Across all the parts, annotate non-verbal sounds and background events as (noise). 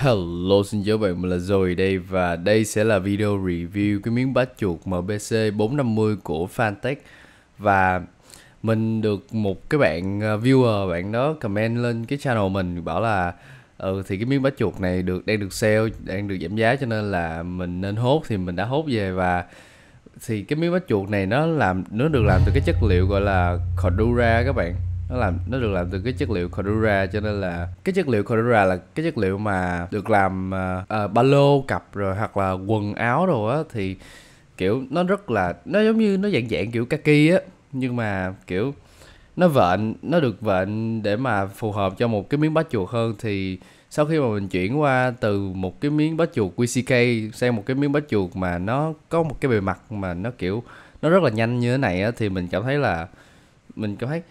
Hello, xin chào bạn, mình là Zoe đây và đây sẽ là video review cái miếng bát chuột MBC 450 của Fantech. Và mình được một cái bạn à, viewer bạn đó comment lên cái channel mình bảo là ừ thì cái miếng bát chuột này được đang được sale đang được giảm giá cho nên là mình nên hốt thì mình đã hốt về. Và thì cái miếng bát chuột này nó làm nó được làm từ cái chất liệu gọi là Cordura các bạn nó làm nó được làm từ cái chất liệu Cordura cho nên là cái chất liệu Cordura là cái chất liệu mà được làm uh, uh, ba lô cặp rồi hoặc là quần áo rồi á thì kiểu nó rất là nó giống như nó dạng dạng kiểu kaki á nhưng mà kiểu nó vện nó được vện để mà phù hợp cho một cái miếng bát chuột hơn. Thì sau khi mà mình chuyển qua từ một cái miếng bát chuột QCK sang một cái miếng bát chuột mà nó có một cái bề mặt mà nó kiểu nó rất là nhanh như thế này á thì mình cảm thấy là mình cảm thấy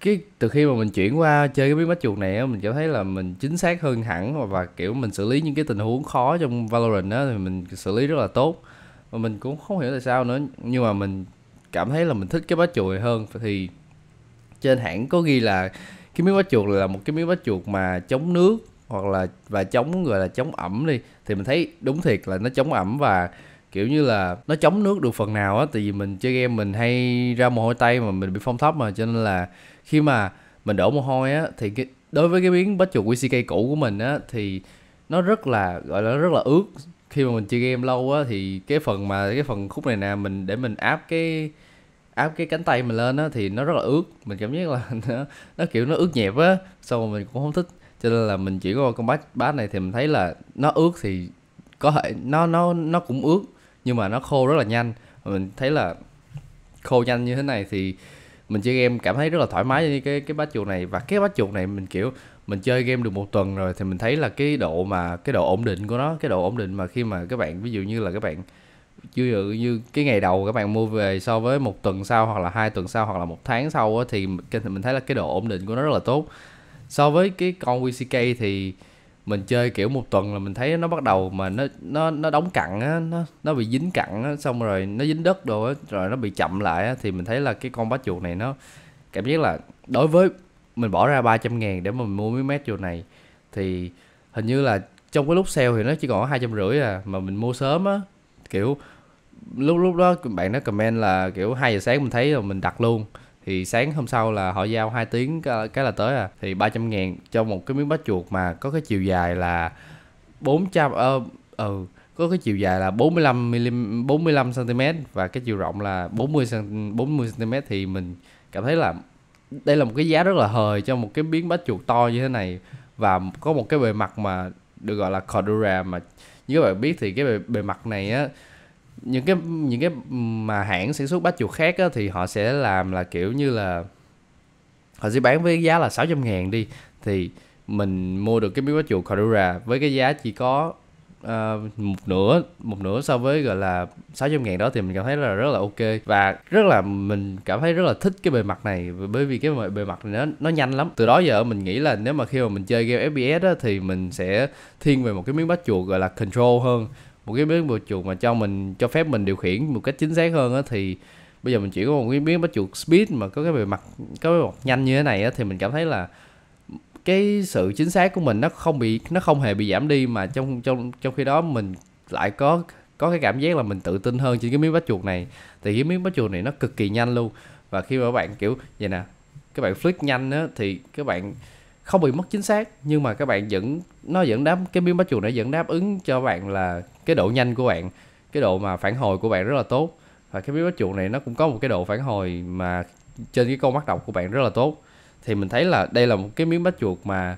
cái, từ khi mà mình chuyển qua chơi cái miếng bát chuột này á, mình cảm thấy là mình chính xác hơn hẳn và, kiểu, mình xử lý những cái tình huống khó trong Valorant á, thì mình xử lý rất là tốt. Và mình cũng không hiểu tại sao nữa, nhưng mà mình cảm thấy là mình thích cái bát chuột này hơn. Thì trên hãng có ghi là cái miếng bát chuột là một cái miếng bát chuột mà chống nước hoặc là, và chống, gọi là chống ẩm đi. Thì mình thấy đúng thiệt là nó chống ẩm và kiểu như là nó chống nước được phần nào á tại vì mình chơi game mình hay ra mồ hôi tay mà mình bị phong thấp mà cho nên là khi mà mình đổ mồ hôi á thì cái, đối với cái miếng bách chuột WCK cũ của mình á thì nó rất là gọi là rất là ướt. Khi mà mình chơi game lâu á thì cái phần mà cái phần khúc này nè mình để mình áp cái áp cái cánh tay mình lên á thì nó rất là ướt. Mình cảm giác là (laughs) nó, nó kiểu nó ướt nhẹp á xong rồi mình cũng không thích. Cho nên là mình chỉ có con bát bát này thì mình thấy là nó ướt thì có thể nó nó nó cũng ướt nhưng mà nó khô rất là nhanh. Mình thấy là khô nhanh như thế này thì mình chơi game cảm thấy rất là thoải mái như cái cái bát chuột này. Và cái bát chuột này mình kiểu mình chơi game được một tuần rồi thì mình thấy là cái độ mà cái độ ổn định của nó cái độ ổn định mà khi mà các bạn ví dụ như là các bạn ví dụ như cái ngày đầu các bạn mua về so với một tuần sau hoặc là hai tuần sau hoặc là một tháng sau á, thì mình thấy là cái độ ổn định của nó rất là tốt. So với cái con WCK thì mình chơi kiểu một tuần là mình thấy nó bắt đầu mà nó nó nó đóng cặn á, nó nó bị dính cặn á, xong rồi nó dính đất đồ á, rồi nó bị chậm lại á, thì mình thấy là cái con bát chuột này nó cảm giác là đối với mình bỏ ra 300 ngàn để mà mình mua miếng mét chuột này, thì hình như là trong cái lúc sale thì nó chỉ còn hai trăm rưỡi à mà mình mua sớm á, kiểu lúc lúc đó bạn nó comment là kiểu hai giờ sáng mình thấy rồi mình đặt luôn thì sáng hôm sau là họ giao 2 tiếng ờ, cái là tới à. Thì 300 ngàn cho một cái miếng bát chuột mà có cái chiều dài là 400 ờ ừ có cái chiều dài là 45 mm 45 cm và cái chiều rộng là 40 cm 40 cm thì mình cảm thấy là đây là một cái giá rất là hời cho một cái miếng bát chuột to như thế này. Và có một cái bề mặt mà được gọi là Cordura mà như các bạn biết thì cái bề, bề mặt này á những cái những cái mà hãng sản xuất bát chuột khác á, thì họ sẽ làm là kiểu như là họ sẽ bán với giá là 600 ngàn đi. Thì mình mua được cái miếng bát chuột Cordura với cái giá chỉ có uh, một nửa một nửa so với gọi là 600 ngàn đó thì mình cảm thấy là rất là ok. Và rất là mình cảm thấy rất là thích cái bề mặt này bởi vì cái bề mặt này nó nó nhanh lắm. Từ đó giờ mình nghĩ là nếu mà khi mà mình chơi game FPS á, thì mình sẽ thiên về một cái miếng bát chuột gọi là control hơn một cái miếng bạch chuột mà cho mình, cho phép mình điều khiển một cách chính xác hơn á, thì bây giờ mình chỉ có một cái miếng bạch chuột speed mà có cái bề mặt, có cái mặt nhanh như thế này á, thì mình cảm thấy là cái sự chính xác của mình nó không bị, nó không hề bị giảm đi mà trong trong trong khi đó mình lại có có cái cảm giác là mình tự tin hơn trên cái miếng bát chuột này. Thì cái miếng bát chuột này nó cực kỳ nhanh luôn. Và khi mà các bạn, kiểu, vậy nè, các bạn flick nhanh á, thì các bạn không bị mất chính xác, nhưng mà các bạn vẫn, nó vẫn đáp, cái miếng bát chuột này vẫn đáp ứng cho bạn là cái độ nhanh của bạn, cái độ mà phản hồi của bạn rất là tốt. Và cái miếng bát chuột này nó cũng có một cái độ phản hồi mà trên cái con mắt đọc của bạn rất là tốt. Thì mình thấy là đây là một cái miếng bát chuột mà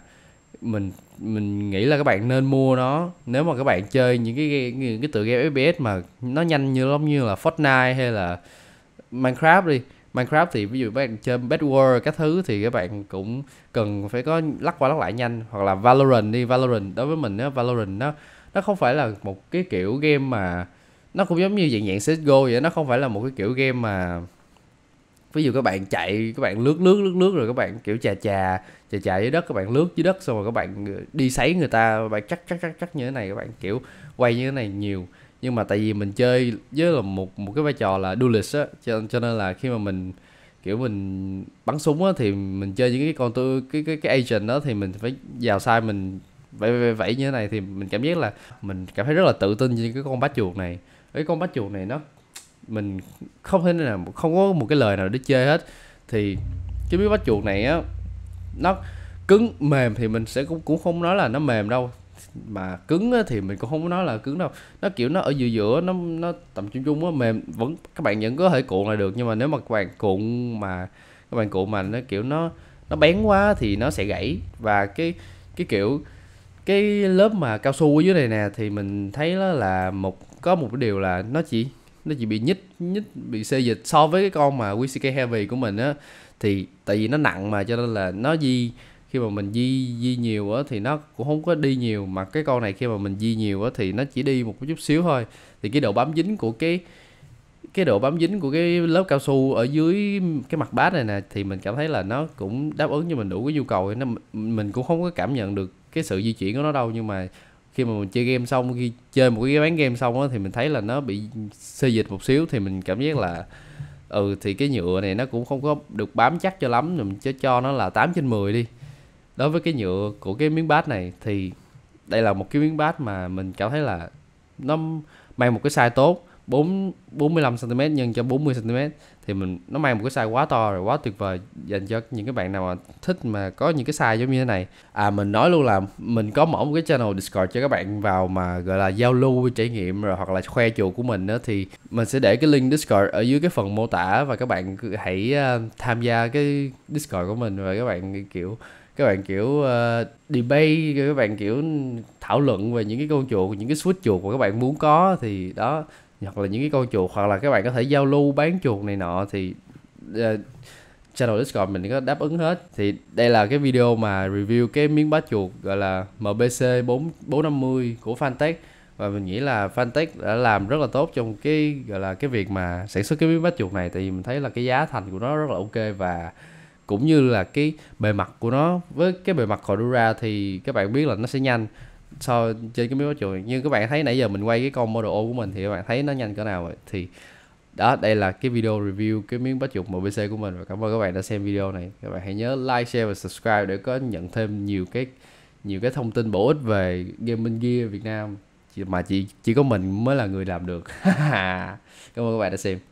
mình mình nghĩ là các bạn nên mua nó nếu mà các bạn chơi những cái những cái tựa game FPS mà nó nhanh như, giống như là Fortnite hay là Minecraft đi. Minecraft thì ví dụ các bạn chơi Bed War các thứ thì các bạn cũng cần phải có lắc qua lắc lại nhanh. Hoặc là Valorant đi, Valorant, đối với mình á, Valorant nó nó không phải là một cái kiểu game mà nó cũng giống như dạng dạng CSGO vậy nó không phải là một cái kiểu game mà ví dụ các bạn chạy, các bạn lướt lướt lướt lướt rồi các bạn, kiểu, chà chà chà chà dưới đất, các bạn lướt dưới đất xong rồi các bạn ờ, đi sấy người ta, các bạn chắc chắc chắc chắc như thế này, các bạn, kiểu, quay như thế này nhiều nhưng mà tại vì mình chơi với là một một cái vai trò là duelist á cho, cho nên là khi mà mình kiểu mình bắn súng á thì mình chơi những cái con tư cái cái cái agent đó thì mình phải vào sai mình vậy vậy, vậy như thế này thì mình cảm giác là mình cảm thấy rất là tự tin với cái con bát chuột này. Cái con bát chuột này nó mình không thể nào không có một cái lời nào để chơi hết. Thì cái miếng bát chuột này á nó cứng mềm thì mình sẽ cũng cũng không nói là nó mềm đâu mà cứng á, thì mình cũng không có nói là cứng đâu. Nó kiểu nó ở giữa giữa nó nó tầm trung trung á mềm vẫn các bạn vẫn có thể cuộn lại được nhưng mà nếu mà các bạn cuộn mà các bạn cuộn mà nó kiểu nó nó bén quá thì nó sẽ gãy. Và cái cái kiểu cái lớp mà cao su ở dưới này nè thì mình thấy đó là một có một cái điều là nó chỉ nó chỉ bị nhích nhích bị xê dịch so với cái con mà WCK Heavy của mình á. Thì tại vì nó nặng mà cho nên là nó di khi mà mình di di nhiều á thì nó cũng không có đi nhiều, mà cái con này khi mà mình di nhiều á thì nó chỉ đi một chút xíu thôi. Thì cái độ bám dính của cái cái độ bám dính của cái lớp cao su ở dưới cái mặt bát này nè, thì mình cảm thấy là nó cũng đáp ứng cho mình đủ cái nhu cầu. Nó mình cũng không có cảm nhận được cái sự di chuyển của nó đâu, nhưng mà khi mà mình chơi game xong, khi chơi một cái bán game xong á thì mình thấy là nó bị xê dịch một xíu, thì mình cảm giác là ừ thì cái nhựa này nó cũng không có được bám chắc cho lắm. Mình cho cho nó là 8 trên 10 đi đối với cái nhựa của cái miếng bát này thì đây là một cái miếng bát mà mình cảm thấy là nó mang một cái size tốt 4 45 cm nhân cho 40 cm thì mình nó mang một cái size quá to rồi quá tuyệt vời dành cho những cái bạn nào mà thích mà có những cái size giống như thế này. À mình nói luôn là mình có mở một cái channel Discord cho các bạn vào mà gọi là giao lưu trải nghiệm rồi hoặc là khoe chuột của mình đó thì mình sẽ để cái link Discord ở dưới cái phần mô tả và các bạn hãy uh, tham gia cái Discord của mình và các bạn kiểu các bạn kiểu uh, debate các bạn kiểu thảo luận về những cái con chuột những cái switch chuột mà các bạn muốn có thì đó hoặc là những cái con chuột hoặc là các bạn có thể giao lưu bán chuột này nọ thì uh, channel Discord mình có đáp ứng hết. Thì đây là cái video mà review cái miếng bát chuột gọi là MBC 4 450 của Fantech. Và mình nghĩ là Fantech đã làm rất là tốt trong cái gọi là cái việc mà sản xuất cái miếng bát chuột này tại vì mình thấy là cái giá thành của nó rất là ok và cũng như là cái bề mặt của nó. Với cái bề mặt Cordura thì các bạn biết là nó sẽ nhanh so trên cái miếng bát chuột. Như các bạn thấy nãy giờ mình quay cái con Model O của mình thì các bạn thấy nó nhanh cỡ nào rồi thì đó, đây là cái video review cái miếng bát chuột MBC của mình. Và cảm ơn các bạn đã xem video này. Các bạn hãy nhớ like, share và subscribe để có nhận thêm nhiều cái nhiều cái thông tin bổ ích về gaming gear Việt Nam. Mà chỉ chỉ có mình mới là người làm được. (laughs) Cảm ơn các bạn đã xem.